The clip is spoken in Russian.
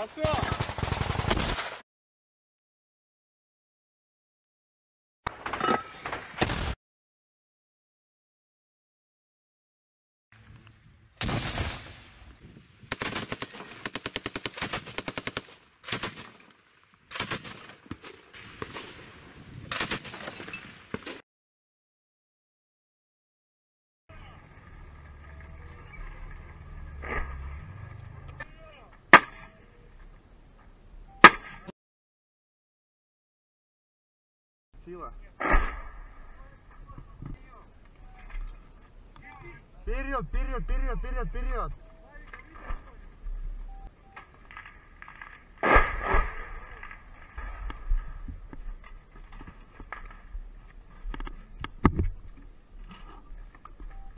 박수야! Сила. Вперед, вперед, вперед, вперед, вперед.